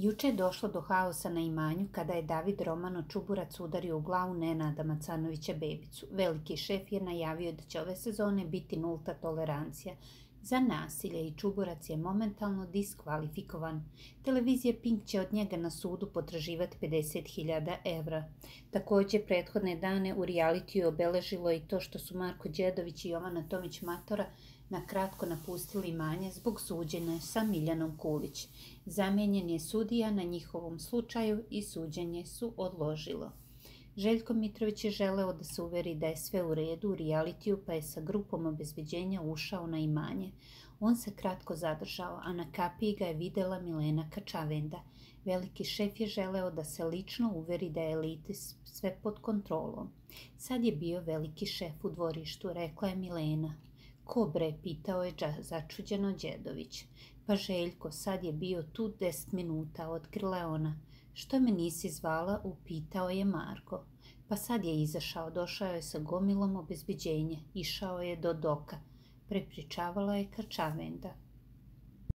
Juče je došlo do haosa na imanju kada je David Romano Čuburac udario u glavu Nenada Macanovića bebicu. Veliki šef je najavio da će ove sezone biti nulta tolerancija za nasilje i Čuburac je momentalno diskvalifikovan. Televizija Pink će od njega na sudu potraživati 50.000 evra. Također, prethodne dane u realitiju obeležilo i to što su Marko Đedović i Jovana Tomić Matora na kratko napustili manje zbog suđenja sa Miljanom Kulić. Zamijenjen je sudija na njihovom slučaju i suđenje su odložilo. Željko Mitrović je želeo da se uveri da je sve u redu u realitiju pa je sa grupom obezbeđenja ušao na imanje. On se kratko zadržao, a na kapiji ga je videla Milena Kačavenda. Veliki šef je želeo da se lično uveri da je eliti sve pod kontrolom. Sad je bio veliki šef u dvorištu, rekla je Milena. Ko bre, pitao je začuđeno Đedović. Pa Željko, sad je bio tu deset minuta, otkrila je ona. Što me nisi zvala, upitao je Marko. Pa sad je izašao, došao je sa gomilom obezbeđenja, išao je do doka. Prepričavala je Krčavenda.